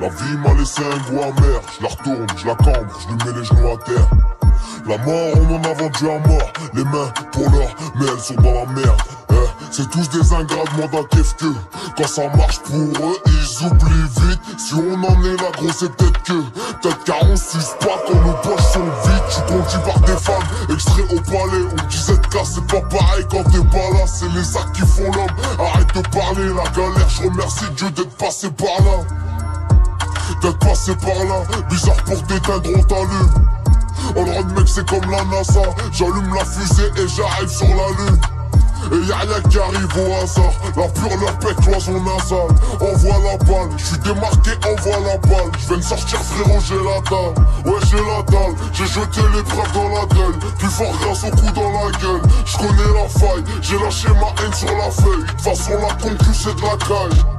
La vie m'a laissé un goût amer, je la retourne, je la cambre, je lui mets les genoux à terre. La mort, on en a vendu à mort, les mains pour l'or, mais elles sont dans la merde. Eh, c'est tous des ingrats, demande à que Quand ça marche pour eux, ils oublient vite. Si on en est là, gros, c'est peut-être que. Peut-être car on suce pas quand nos poches sont vides. Tu conduis par des femmes, extrait au palais. On disait de c'est pas pareil quand t'es pas là. C'est les sacs qui font l'homme. Arrête de parler, la galère. Je remercie Dieu d'être passé par là. D'être passé par là. Bizarre pour t'éteindre, on t'allume. On le mec, c'est comme la NASA. J'allume la fusée et j'arrive sur la lune. Et y'a rien qui arrive au hasard. La pure leur pète cloison nasale Envoie la balle, je suis démarqué, envoie la balle. Je viens de sortir frérot j'ai la dalle. Ouais j'ai la dalle, j'ai jeté l'épreuve dans la gueule. Plus fort grâce au coup dans la gueule. Je connais la faille, j'ai lâché ma haine sur la feuille. De toute façon la concu c'est de la caille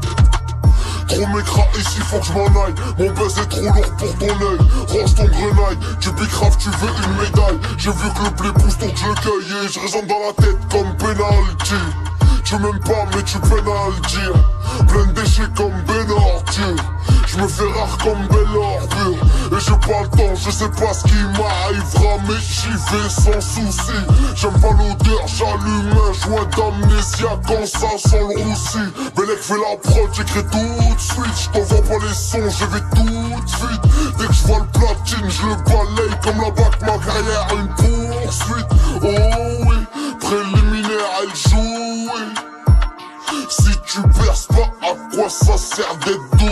Trop m'écras ici, faut que je m'en aille. Mon buzz est trop lourd pour ton œil. Range ton grenaille, tu bicraves, tu veux une médaille. J'ai vu que le blé pousse, donc je le cueille je résonne dans la tête comme penalty. Tu m'aimes pas, mais tu peines. Plein de déchets comme Ben Je me fais rare comme belle. Et j'ai pas le temps, je sais pas ce qui m'arrivera, mais j'y vais sans souci. J'aime pas l'odeur, j'allume un joint d'amnésia quand ça sent le roussi. Belek fait la prod, j'écris tout de suite. J't'envoie pas les sons, je vais tout de suite. Dès que je vois le platine, je balaye comme la bac, ma carrière, une poursuite. Oh oui, préliminaire, elle joue. Si tu perces pas, à quoi ça sert d'être doué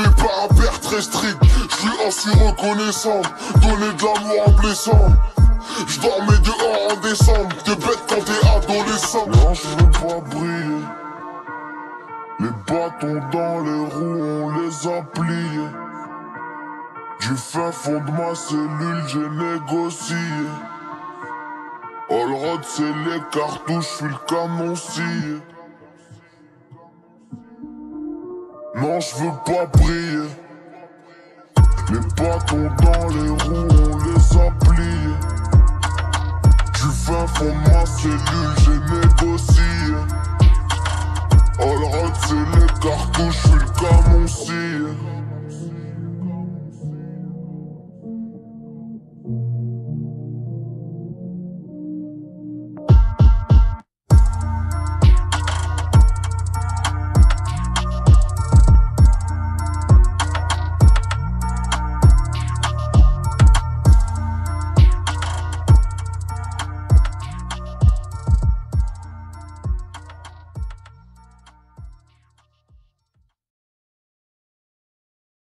Élevé par un père très strict, je suis aussi reconnaissant. Donner de l'amour en blessant. Je dormais dehors en décembre, t'es bête quand t'es adolescent. Non, je veux pas briller. Les bâtons dans les roues, on les a pliés. Du fin fond de ma cellule, j'ai négocié. All road, c'est les cartouches, je suis le canon Non, je veux pas briller. Les bâtons dans les roues, on les a pliés. Du fin fond ma cellule, j'ai négocié. All c'est les cartouches, je suis le